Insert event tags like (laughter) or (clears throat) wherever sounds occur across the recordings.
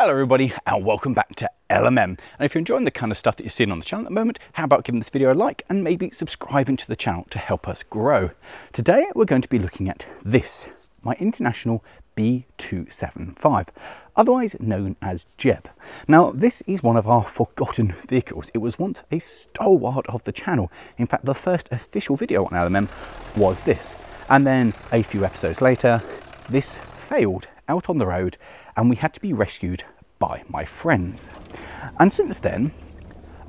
Hello everybody and welcome back to LMM. And if you're enjoying the kind of stuff that you're seeing on the channel at the moment, how about giving this video a like and maybe subscribing to the channel to help us grow. Today we're going to be looking at this, my International B275, otherwise known as Jeb. Now this is one of our forgotten vehicles. It was once a stalwart of the channel. In fact, the first official video on LMM was this. And then a few episodes later, this failed out on the road and we had to be rescued by my friends. And since then,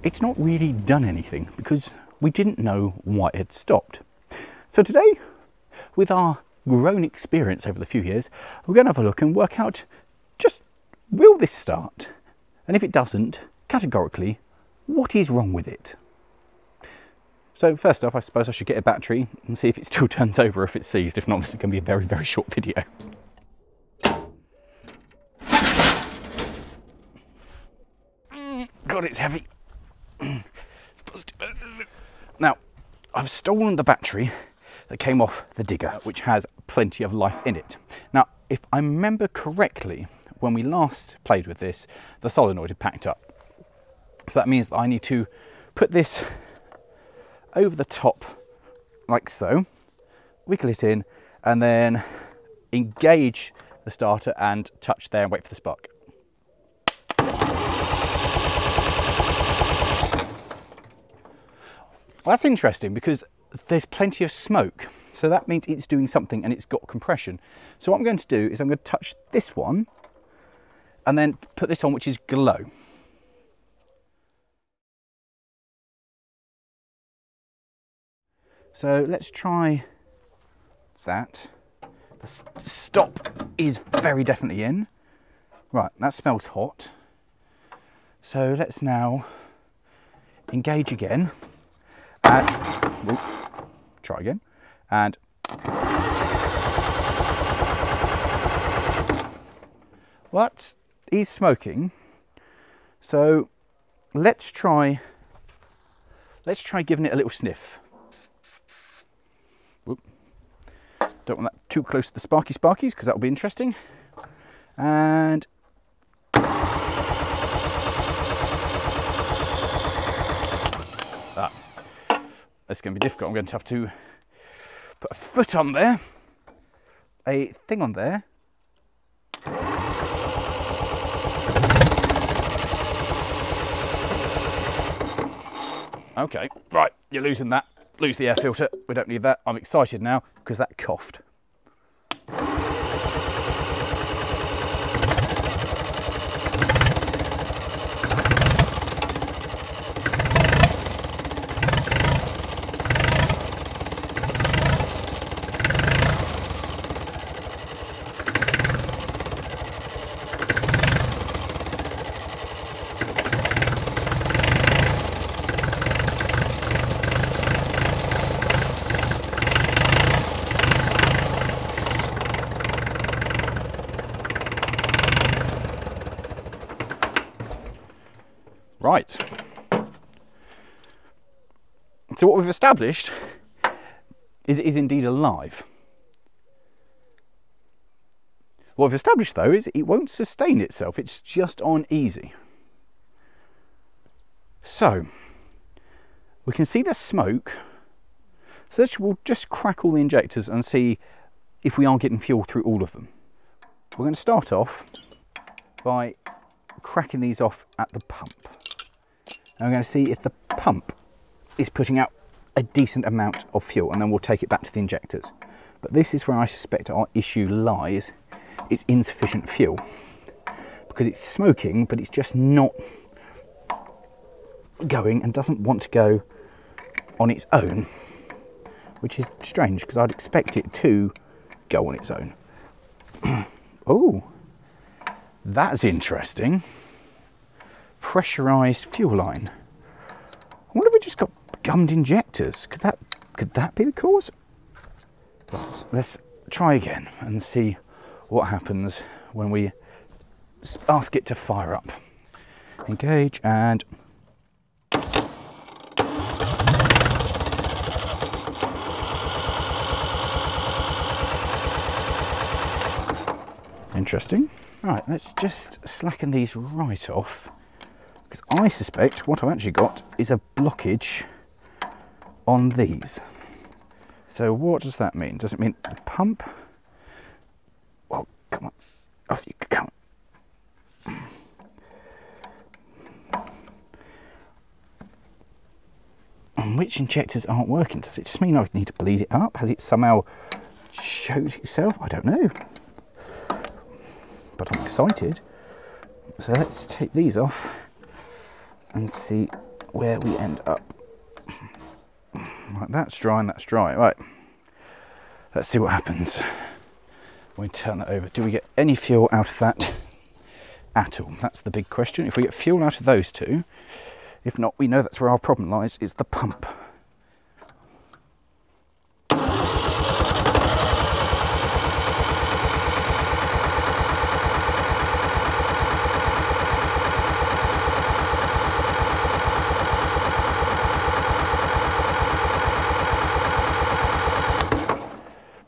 it's not really done anything because we didn't know why it stopped. So today, with our grown experience over the few years, we're going to have a look and work out just will this start? And if it doesn't, categorically, what is wrong with it? So first off, I suppose I should get a battery and see if it still (laughs) turns over if it's seized. If not, this is going to be a very, very short video. God, it's heavy. now, I've stolen the battery that came off the digger, which has plenty of life in it. Now, if I remember correctly, when we last played with this, the solenoid had packed up. So that means that I need to put this over the top like so, wiggle it in, and then engage the starter and touch there and wait for the spark. Well, that's interesting because there's plenty of smoke. So that means it's doing something and it's got compression. So what I'm going to do is I'm going to touch this one and then put this on, which is glow. So let's try that. The stop is very definitely in. Right, that smells hot. So let's now engage again. And, try again. And what is smoking? So let's try, let's try giving it a little sniff. Whoop. Don't want that too close to the sparky sparkies because that'll be interesting. And It's going to be difficult. I'm going to have to put a foot on there, a thing on there. Okay, right, you're losing that. Lose the air filter. We don't need that. I'm excited now because that coughed. Right. So what we've established is indeed alive. What we've established though is it won't sustain itself, it's just on easy. So, we can see the smoke. So we'll just crack all the injectors and see if we are getting fuel through all of them. We're going to start off by cracking these off at the pump. And we're going to see if the pump is putting out a decent amount of fuel and then we'll take it back to the injectors. But this is where I suspect our issue lies, it's insufficient fuel. Because it's smoking, but it's just not going and doesn't want to go on its own, which is strange because I'd expect it to go on its own. (clears throat) oh, that's interesting pressurized fuel line. I wonder if we just got gummed injectors. Could that could that be the cause? Let's try again and see what happens when we ask it to fire up. Engage and Interesting. Right, let's just slacken these right off. Because I suspect what I've actually got is a blockage on these. So what does that mean? Does it mean pump? Well, come on, off you come. And which injectors aren't working? Does it just mean I need to bleed it up? Has it somehow showed itself? I don't know. But I'm excited. So let's take these off and see where we end up. Right, that's dry and that's dry. Right, let's see what happens when we turn that over. Do we get any fuel out of that at all? That's the big question. If we get fuel out of those two, if not, we know that's where our problem lies, is the pump.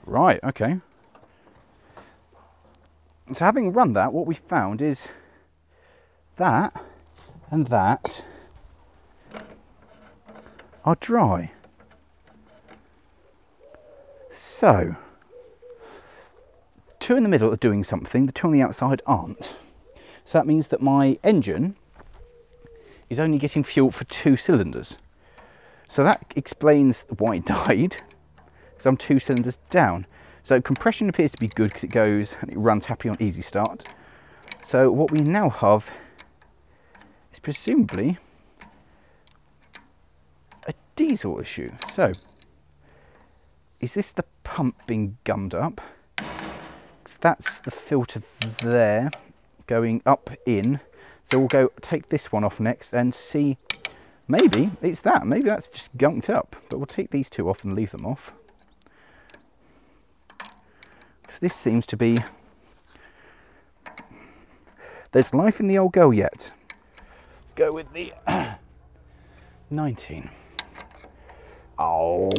Right, okay. So having run that, what we found is that and that are dry. So, two in the middle are doing something, the two on the outside aren't. So that means that my engine is only getting fuel for two cylinders. So that explains why it died, because I'm two cylinders down. So compression appears to be good because it goes and it runs happy on easy start. So what we now have is presumably a diesel issue. So is this the pump being gummed up? That's the filter there going up in. So we'll go take this one off next and see, maybe it's that, maybe that's just gunked up, but we'll take these two off and leave them off. This seems to be, there's life in the old girl yet. Let's go with the (clears throat) 19. Oh,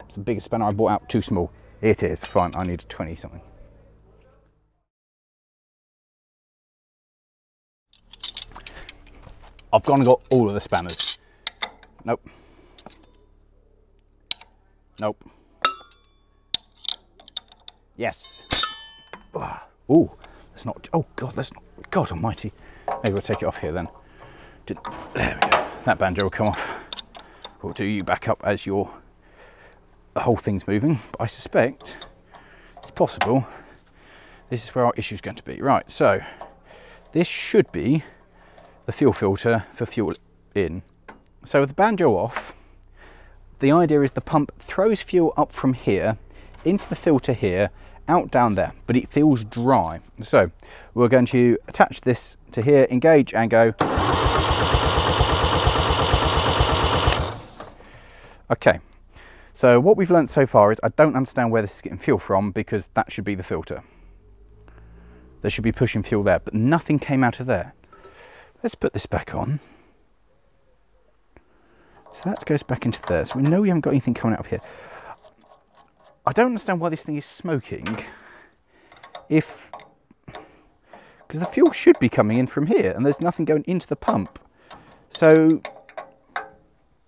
it's the biggest spanner I bought out, too small. It is, fine, I need a 20 something. I've gone and got all of the spanners. Nope. Nope. Yes. Oh, let's not, oh God, let's not, God almighty. Maybe we'll take it off here then. There we go. That banjo will come off. We'll do you back up as your, the whole thing's moving. But I suspect it's possible this is where our issue is going to be. Right, so this should be the fuel filter for fuel in. So with the banjo off, the idea is the pump throws fuel up from here into the filter here, out down there, but it feels dry. So we're going to attach this to here, engage and go. Okay, so what we've learned so far is I don't understand where this is getting fuel from because that should be the filter. There should be pushing fuel there, but nothing came out of there. Let's put this back on. So that goes back into there. So we know we haven't got anything coming out of here. I don't understand why this thing is smoking. If, because the fuel should be coming in from here and there's nothing going into the pump. So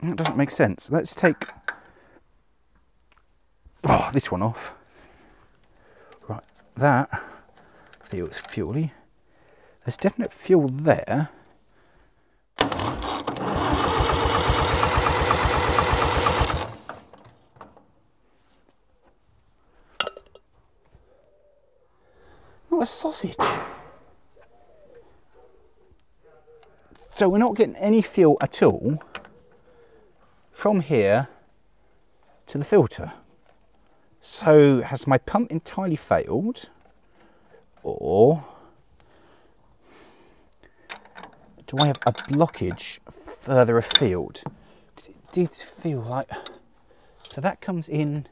that doesn't make sense. Let's take oh, this one off. Right, that feels fuely. There's definite fuel there. Not a sausage. So we're not getting any fuel at all from here to the filter. So has my pump entirely failed or do I have a blockage further afield? Because it did feel like, so that comes in,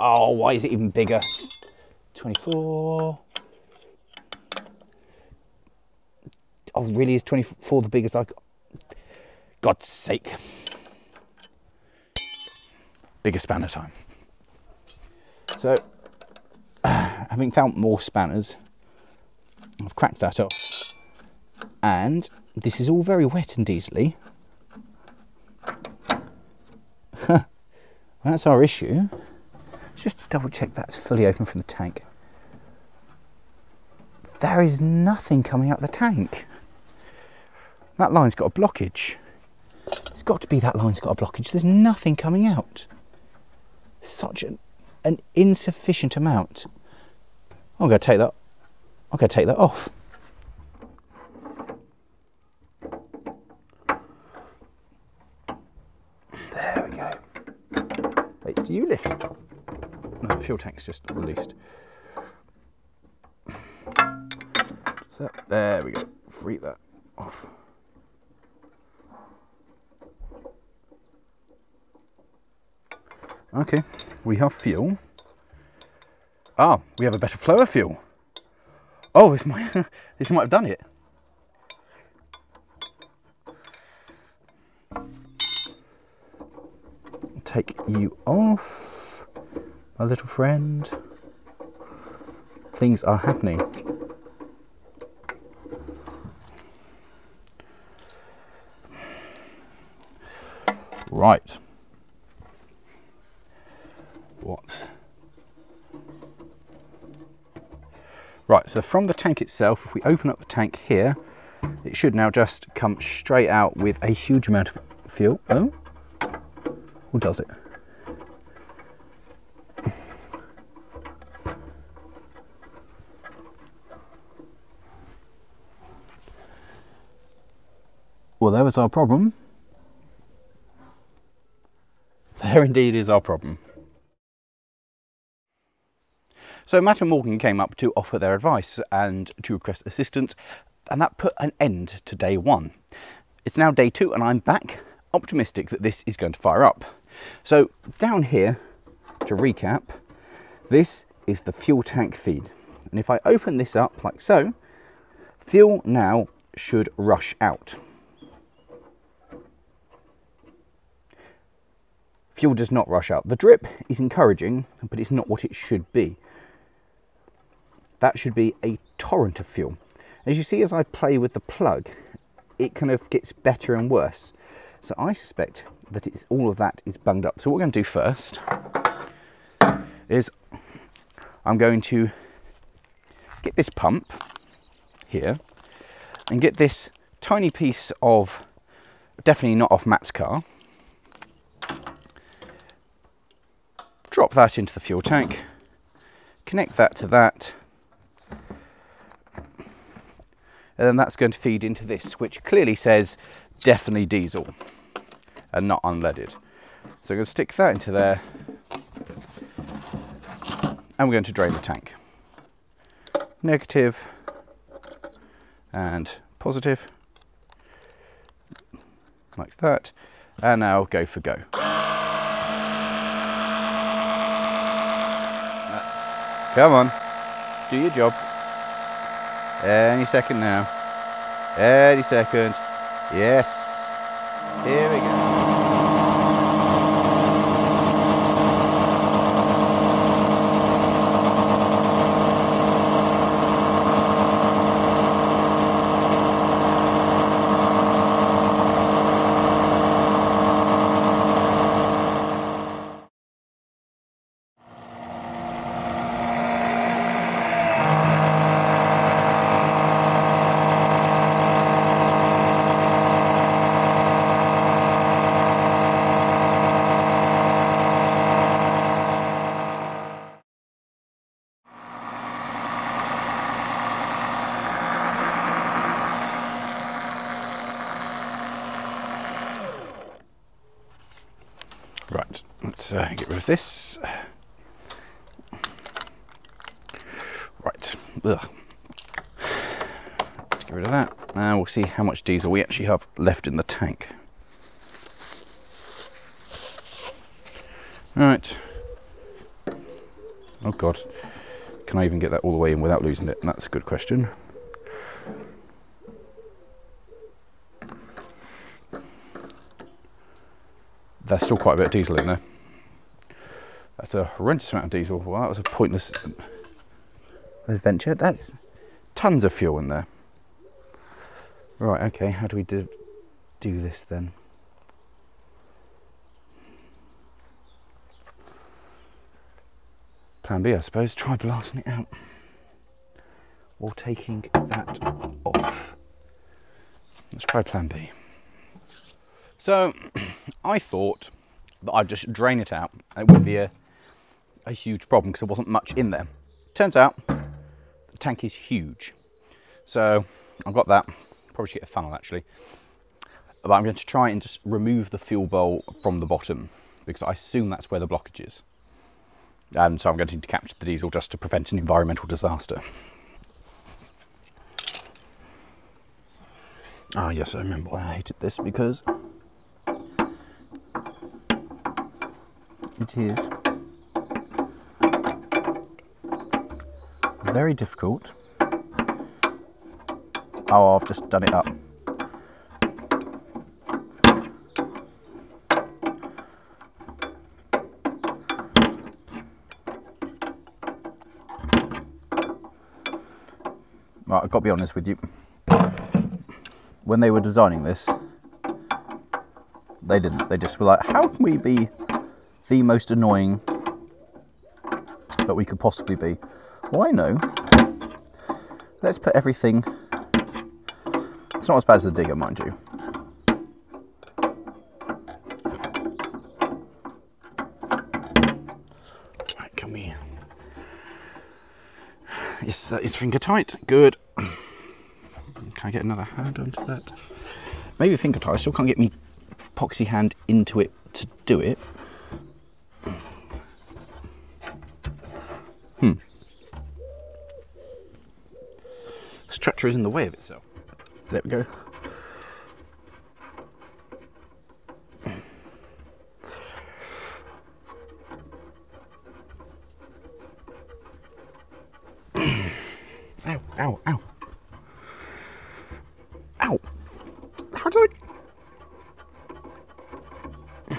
oh, why is it even bigger? 24. Oh, really? Is 24 the biggest I? God's sake. Bigger spanner time. So, (sighs) having found more spanners, I've cracked that off. And this is all very wet and diesely. (laughs) that's our issue. Let's just double check that's fully open from the tank. There is nothing coming out the tank. That line's got a blockage. It's got to be that line's got a blockage. There's nothing coming out. Such an, an insufficient amount. I'm going to take that. I'm going to take that off. There we go. Wait, do you lift? No, the fuel tank's just released. There we go. Free that off. Okay, we have fuel. Ah, we have a better flow of fuel. Oh, this might, (laughs) this might have done it. Take you off, my little friend. Things are happening. Right. What? Right, so from the tank itself, if we open up the tank here, it should now just come straight out with a huge amount of fuel. Oh, or does it? Well, there was our problem. There indeed is our problem. So Matt and Morgan came up to offer their advice and to request assistance, and that put an end to day one. It's now day two, and I'm back optimistic that this is going to fire up. So down here, to recap, this is the fuel tank feed. And if I open this up like so, fuel now should rush out. Fuel does not rush out. The drip is encouraging, but it's not what it should be. That should be a torrent of fuel. As you see, as I play with the plug, it kind of gets better and worse. So I suspect that it's all of that is bunged up. So what we're going to do first is I'm going to get this pump here and get this tiny piece of, definitely not off Matt's car, drop that into the fuel tank, connect that to that, and then that's going to feed into this, which clearly says definitely diesel and not unleaded. So I'm going to stick that into there, and we're going to drain the tank. Negative and positive, like that, and now go for go. Come on. Do your job. Any second now. Any second. Yes. Here we go. Right, let's uh, get rid of this. Right, Ugh. Let's get rid of that. Now we'll see how much diesel we actually have left in the tank. Right. Oh God, can I even get that all the way in without losing it? That's a good question. there's still quite a bit of diesel in there. That's a horrendous amount of diesel. Well, that was a pointless adventure. That's tons of fuel in there. Right, okay, how do we do, do this then? Plan B, I suppose, try blasting it out. Or taking that off. Let's try plan B. So, (clears throat) I thought that I'd just drain it out. It wouldn't be a, a huge problem because there wasn't much in there. Turns out, tank is huge. So, I've got that. Probably should get a funnel actually. But I'm going to try and just remove the fuel bowl from the bottom because I assume that's where the blockage is. And so I'm going to capture the diesel just to prevent an environmental disaster. Ah, oh, yes, I remember why I hated this because it is very difficult. Oh, I've just done it up. Right, I've got to be honest with you. When they were designing this, they didn't. They just were like, how can we be the most annoying that we could possibly be? I know. Let's put everything... It's not as bad as the digger, mind you. Right, come here. Yes, that is finger tight. Good. Can I get another hand onto that? Maybe finger tight. I still can't get me epoxy hand into it to do it. Tractor is in the way of itself. There we go. ow, ow, ow. Ow! How do I...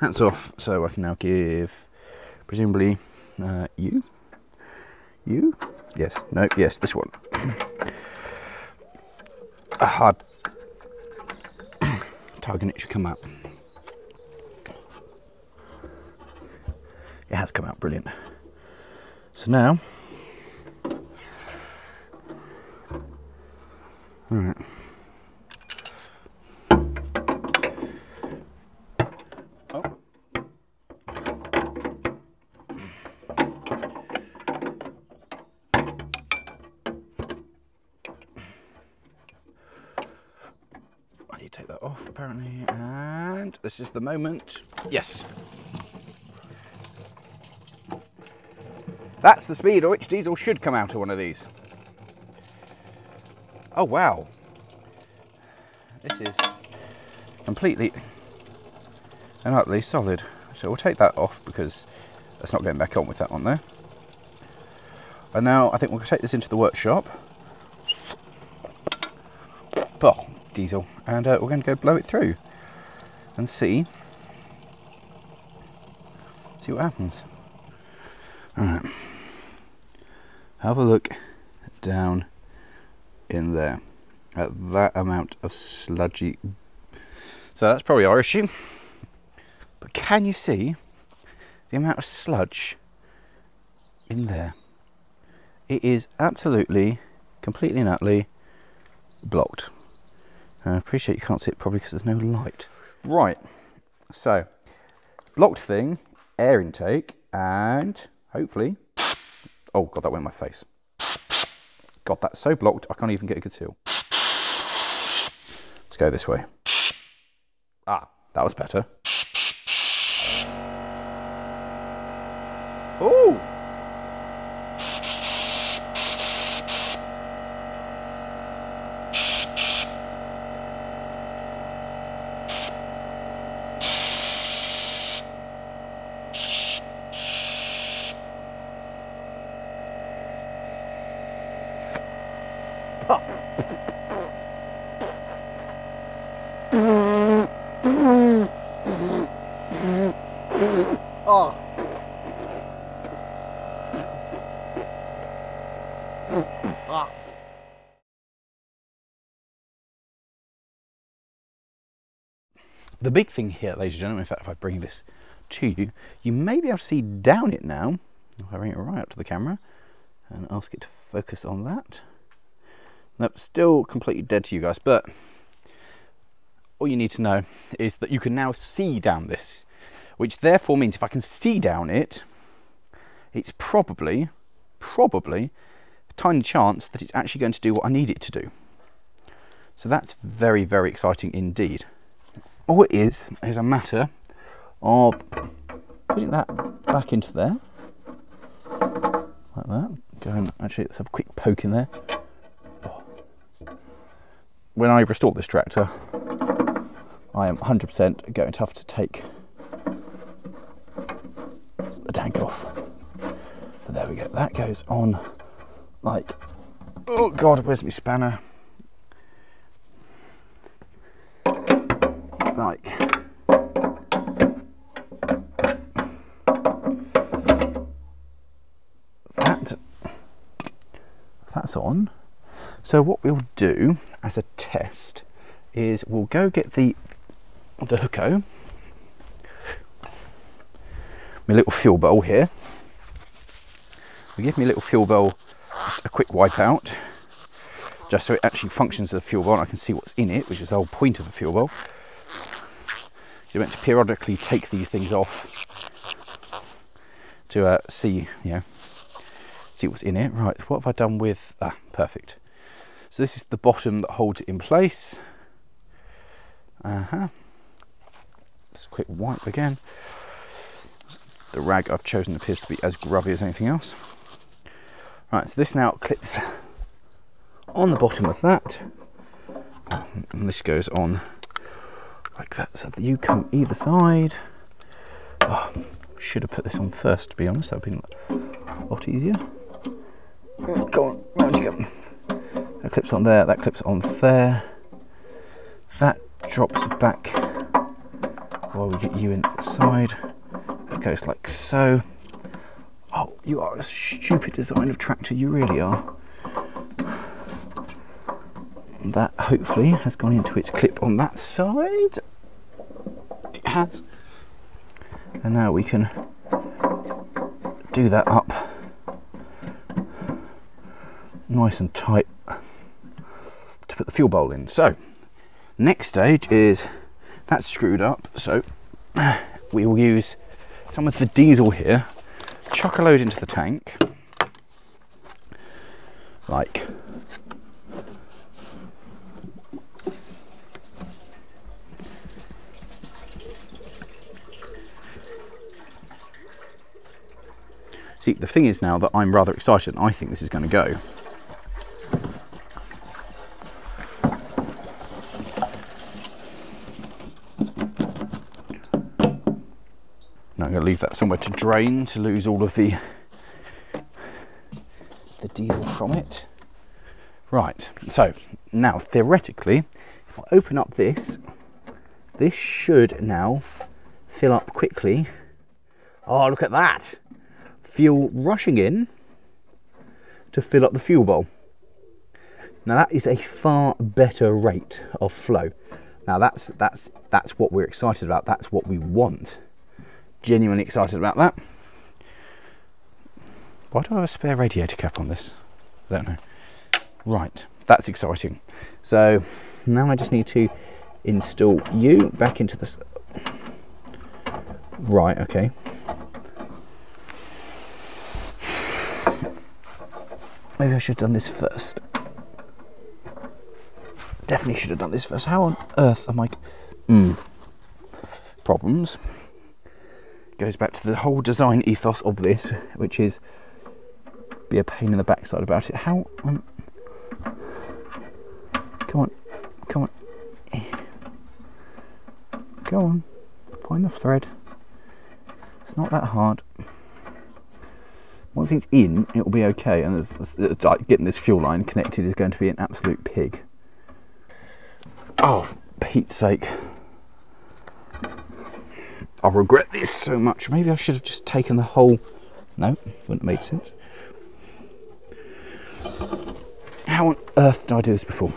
That's off, so I can now give, presumably, uh, you? You? Yes, no, yes, this one. A hard (coughs) target it should come out. It has come out brilliant. So now is the moment. Yes. That's the speed at which diesel should come out of one of these. Oh wow. This is completely and utterly solid. So we'll take that off because that's not going back on with that one there. And now I think we'll take this into the workshop. Oh, diesel. And uh, we're going to go blow it through and see see what happens. Alright. Have a look down in there at that amount of sludgy. So that's probably our issue. But can you see the amount of sludge in there? It is absolutely, completely and utterly blocked. I appreciate you can't see it probably because there's no light. Right, so blocked thing, air intake, and hopefully, oh god, that went in my face. God, that's so blocked, I can't even get a good seal. Let's go this way. Ah, that was better. The big thing here, ladies and gentlemen, in fact, if I bring this to you, you may be able to see down it now. If I bring it right up to the camera and ask it to focus on that. Nope, still completely dead to you guys, but all you need to know is that you can now see down this, which therefore means if I can see down it, it's probably, probably a tiny chance that it's actually going to do what I need it to do. So that's very, very exciting indeed. All it is is a matter of putting that back into there, like that. Going, actually, let's have a quick poke in there. Oh. When I restore this tractor, I am 100% going to have to take the tank off. But there we go. That goes on like, oh God, where's my spanner? Like that that's on. So what we'll do as a test is we'll go get the the Hooco my little fuel bowl here. We give me a little fuel bowl just a quick wipe out just so it actually functions as a fuel bowl and I can see what's in it which is the whole point of a fuel bowl you're meant to periodically take these things off to uh, see, you know, see what's in it. Right, what have I done with, ah, perfect. So this is the bottom that holds it in place. Uh-huh. Just a quick wipe again. The rag I've chosen appears to be as grubby as anything else. Right, so this now clips on the bottom of that. And this goes on like that so that you come either side. Oh, should have put this on first to be honest, that would have been a lot easier. Go on, round you go. That clips on there, that clips on there. That drops back while we get you in the side. It goes like so. Oh, you are a stupid design of tractor, you really are. That hopefully has gone into its clip on that side it has. And now we can do that up nice and tight to put the fuel bowl in. So, next stage is that's screwed up. So, (sighs) we will use some of the diesel here, chuck a load into the tank, like See, the thing is now that I'm rather excited and I think this is going to go. Now I'm going to leave that somewhere to drain to lose all of the the diesel from it. Right, so now theoretically, if I open up this, this should now fill up quickly. Oh, look at that! Fuel rushing in to fill up the fuel bowl. Now that is a far better rate of flow. Now that's that's that's what we're excited about. That's what we want. Genuinely excited about that. Why do I have a spare radiator cap on this? I don't know. Right, that's exciting. So now I just need to install you back into this. Right, okay. Maybe I should have done this first. Definitely should have done this first. How on earth am I... Hmm. Problems. Goes back to the whole design ethos of this, which is be a pain in the backside about it. How on... Come on. Come on. Go on. Find the thread. It's not that hard once it's in, it will be okay. And getting this fuel line connected is going to be an absolute pig. Oh, Pete's sake. I regret this so much. Maybe I should have just taken the whole... No, wouldn't have made sense. How on earth did I do this before?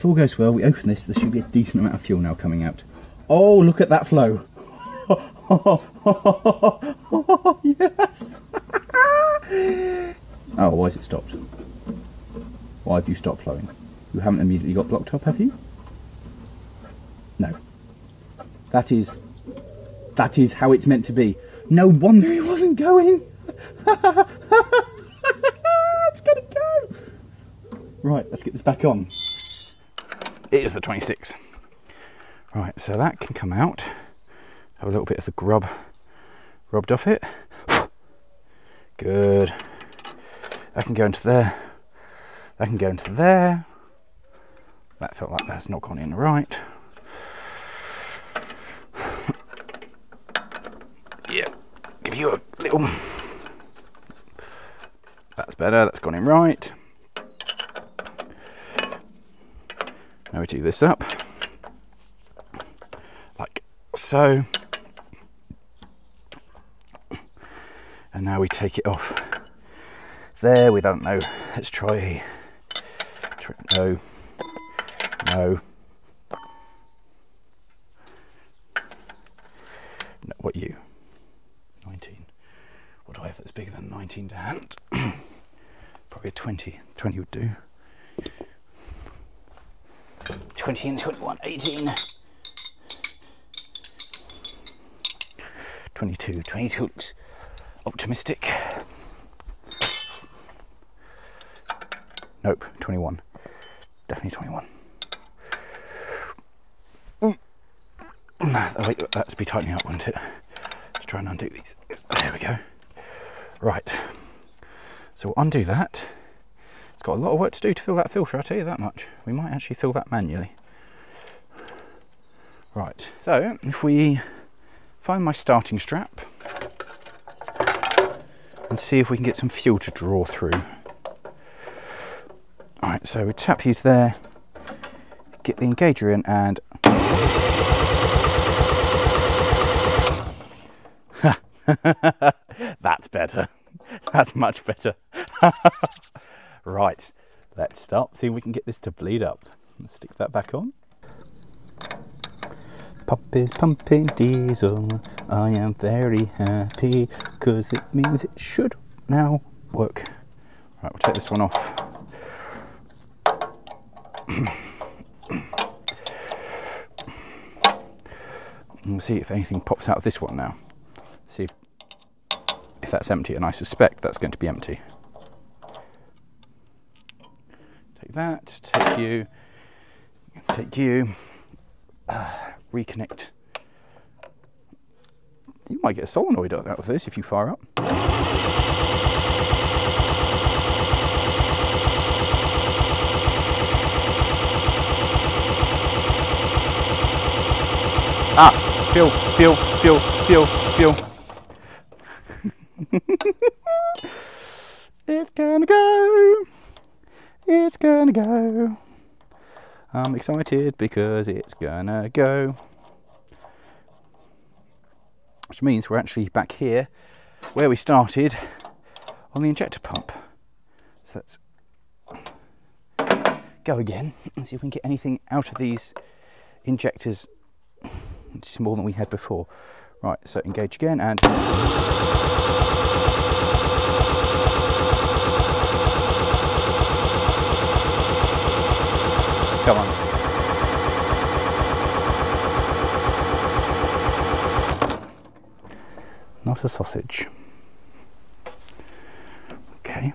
If all goes well, we open this, there should be a decent amount of fuel now coming out. Oh, look at that flow. Oh (laughs) yes. (laughs) oh, why has it stopped? Why have you stopped flowing? You haven't immediately got blocked up, have you? No. That is that is how it's meant to be. No wonder he wasn't going. (laughs) it's gonna go. Right, let's get this back on. It is the 26. Right, so that can come out. Have a little bit of the grub rubbed off it. Good. That can go into there. That can go into there. That felt like that's not gone in right. yeah, give you a little. That's better, that's gone in right. Now we do this up like so. And now we take it off. There, we don't know. Let's try. try no. No. No, what you? 19. What do I have that's bigger than 19 to hand? (clears throat) Probably a 20. 20 would do. 20 and 21, 18. 22, 22 looks optimistic. Nope, 21. Definitely 21. Mm. Oh, wait, that's be tightening up, wouldn't it? Let's try and undo these. There we go. Right. So we'll undo that. It's got a lot of work to do to fill that filter, I'll tell you that much. We might actually fill that manually. Right, so if we find my starting strap and see if we can get some fuel to draw through. Alright, so we tap you to there, get the engager in and (laughs) That's better. (laughs) That's much better. (laughs) right, let's start. See if we can get this to bleed up. Let's stick that back on. Pop is pumping diesel. I am very happy because it means it should now work. Right, we'll take this one off. (coughs) we'll see if anything pops out of this one now. See if, if that's empty, and I suspect that's going to be empty. Take that, take you, take you, uh, reconnect. You might get a solenoid out of this if you fire up. Ah, feel, feel, feel, feel, feel. (laughs) it's gonna go. It's gonna go. I'm excited because it's gonna go. Which means we're actually back here where we started on the injector pump. So let's go again and see if we can get anything out of these injectors. It's more than we had before. Right, so engage again and Come on. Not a sausage. Okay,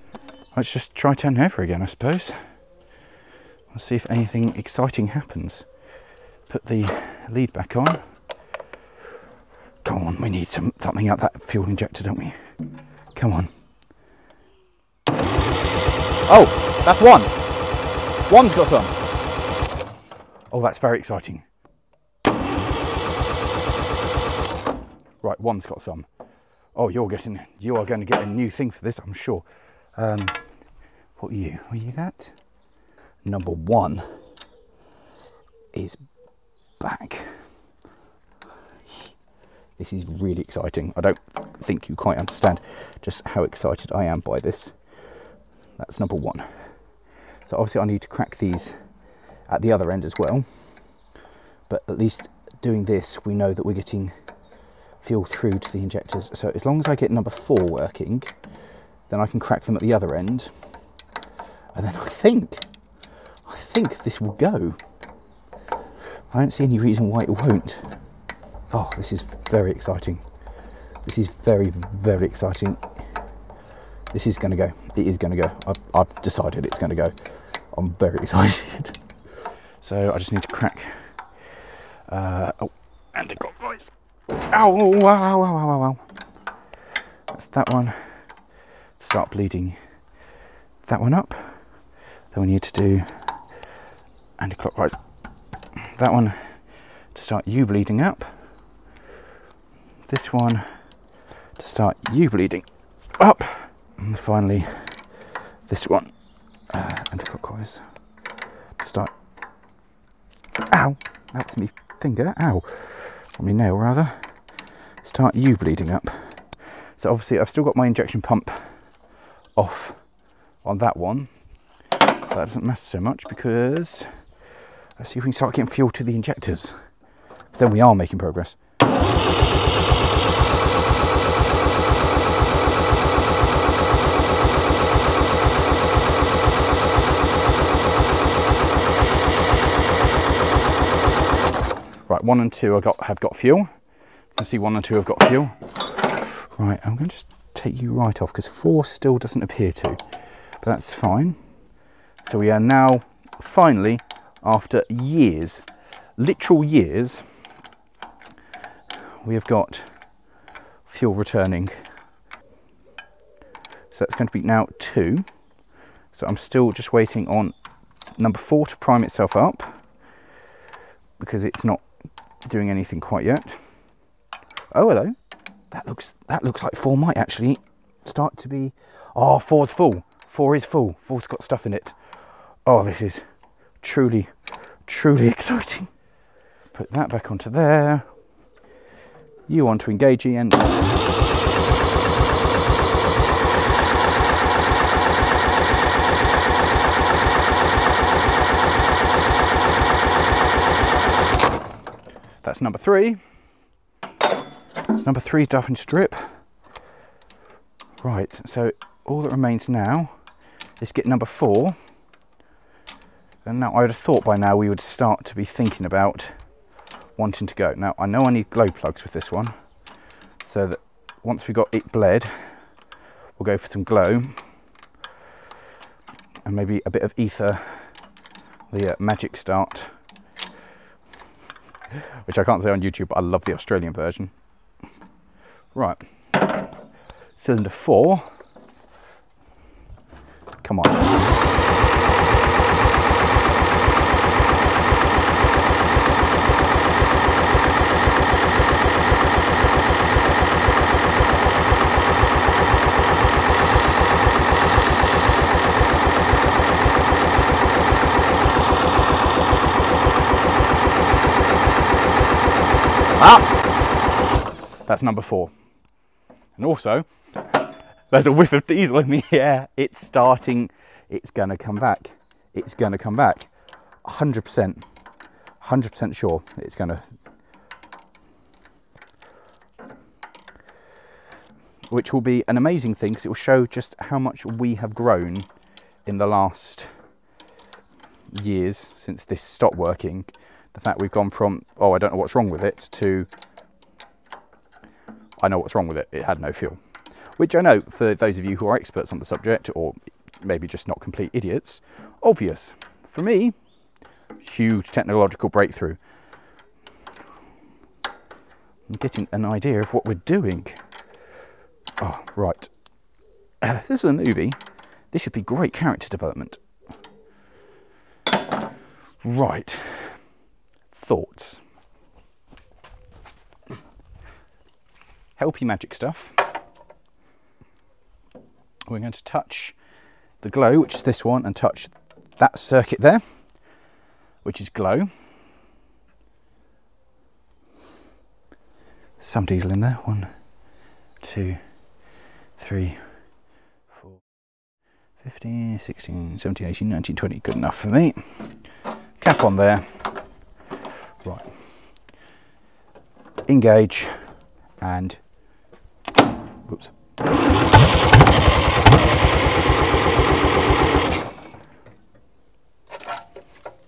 let's just try turning over again, I suppose. Let's see if anything exciting happens. Put the lead back on. Come on, we need some something out of that fuel injector, don't we? Come on. Oh, that's one. One's got some. Oh, that's very exciting. Right, one's got some. Oh, you're getting, you are going to get a new thing for this, I'm sure. Um, what are you? Are you that? Number one is back. This is really exciting. I don't think you quite understand just how excited I am by this. That's number one. So obviously I need to crack these at the other end as well. But at least doing this, we know that we're getting fuel through to the injectors. So as long as I get number four working, then I can crack them at the other end. And then I think, I think this will go. I don't see any reason why it won't. Oh, this is very exciting. This is very, very exciting. This is going to go. It is going to go. I've, I've decided it's going to go. I'm very (laughs) excited. So I just need to crack. Uh, oh, anti-clockwise. Ow, wow, wow, wow, wow, wow. That's that one. Start bleeding that one up. Then we need to do anti-clockwise. That one to start you bleeding up. This one to start you bleeding up. And finally, this one uh, anti-clockwise to start. Ow! That's me finger. Ow! On my nail rather. Start you bleeding up. So obviously I've still got my injection pump off on that one. That doesn't matter so much because let's see if we can start getting fuel to the injectors. Then we are making progress. Right, one and two I got have got fuel. Can see one and two have got fuel. Right, I'm going to just take you right off because four still doesn't appear to, but that's fine. So we are now finally, after years, literal years, we have got fuel returning. So that's going to be now two. So I'm still just waiting on number four to prime itself up because it's not doing anything quite yet. Oh, hello. That looks that looks like four might actually start to be. Oh, four's full. Four is full. Four's got stuff in it. Oh, this is truly, truly (laughs) exciting. Put that back onto there. You want to engage and. That's number three. It's number three duffing strip. Right, so all that remains now is get number four. And now I would have thought by now we would start to be thinking about wanting to go. Now I know I need glow plugs with this one. So that once we've got it bled, we'll go for some glow. And maybe a bit of ether, the uh, magic start (laughs) which I can't say on YouTube, but I love the Australian version. Right, cylinder four. Come on. Ah! That's number four. And also, there's a whiff of diesel in the (laughs) air. It's starting, it's gonna come back. It's gonna come back. 100%, 100% sure it's gonna. Which will be an amazing thing because it will show just how much we have grown in the last years since this stopped working. The fact we've gone from, oh, I don't know what's wrong with it, to I know what's wrong with it. It had no fuel. Which I know, for those of you who are experts on the subject, or maybe just not complete idiots, obvious. For me, huge technological breakthrough. I'm getting an idea of what we're doing. Oh, right. Uh, this is a movie. This would be great character development. Right. Thoughts. Helpy magic stuff. We're going to touch the glow, which is this one, and touch that circuit there, which is glow. Some diesel in there. One, two, three, four, 15, 16, 17, 18, 19, 20. Good enough for me. cap on there. Right. Engage and.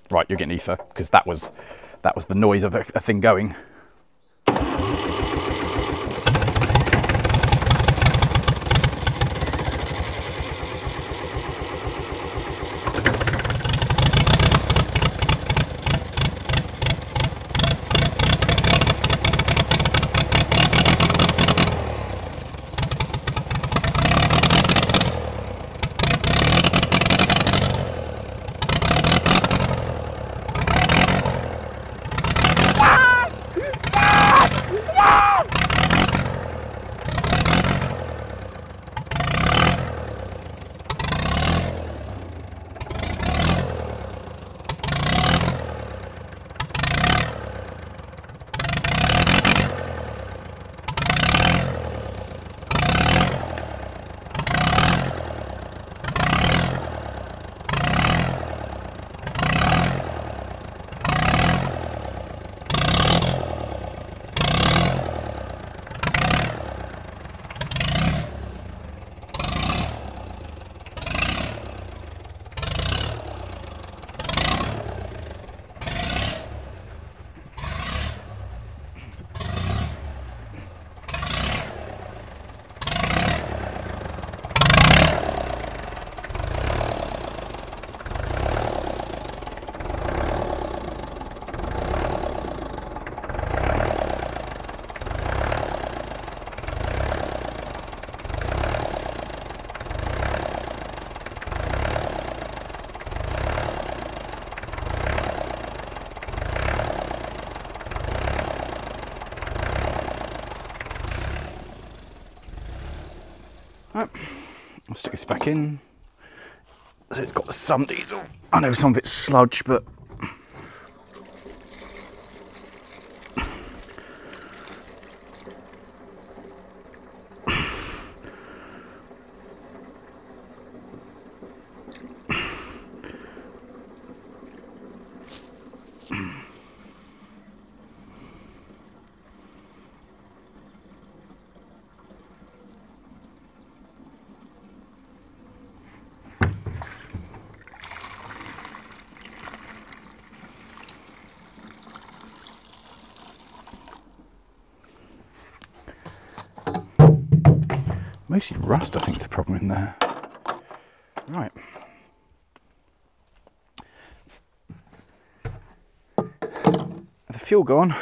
Right, you're getting ether because that was that was the noise of a, a thing going. Back in. So it's got some diesel. I know some of it's sludge, but rust, I think, is the problem in there. Right. The fuel gone.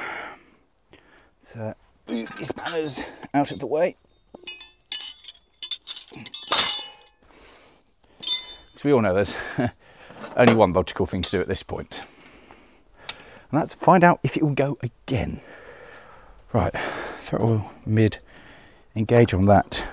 So move these out of the way. So we all know there's (laughs) only one logical thing to do at this point. And that's find out if it will go again. Right, throttle mid, engage on that.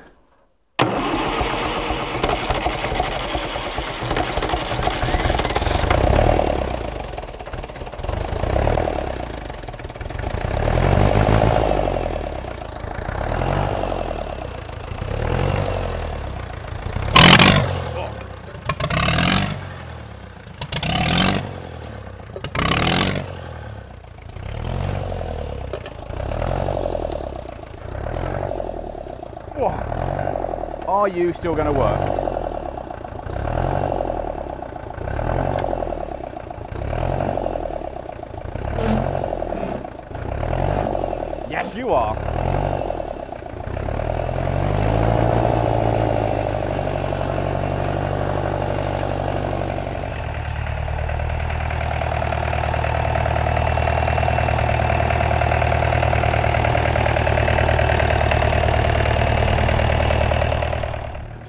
You still going to work? Yes, you are.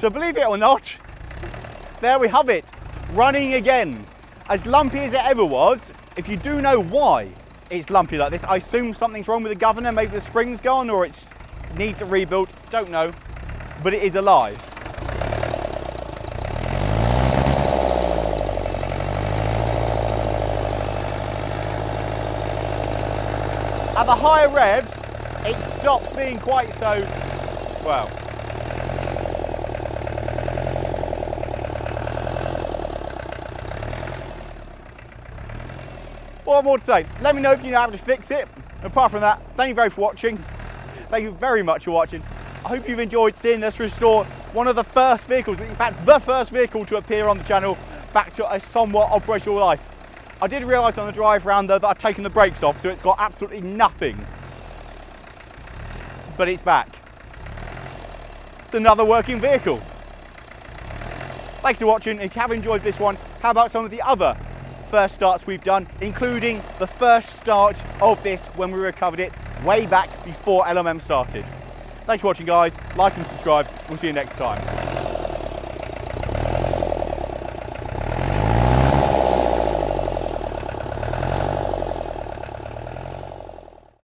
So believe it or not, there we have it, running again. As lumpy as it ever was, if you do know why it's lumpy like this, I assume something's wrong with the governor, maybe the spring's gone or it needs a rebuild, don't know, but it is alive. At the higher revs, it stops being quite so, well, what more to say? Let me know if you know how to fix it. Apart from that, thank you very much for watching. Thank you very much for watching. I hope you've enjoyed seeing us restore one of the first vehicles, in fact, the first vehicle to appear on the channel back to a somewhat operational life. I did realise on the drive round though that I'd taken the brakes off, so it's got absolutely nothing. But it's back. It's another working vehicle. Thanks for watching. If you have enjoyed this one, how about some of the other first starts we've done, including the first start of this when we recovered it way back before LMM started. Thanks for watching guys, like and subscribe, we'll see you next time.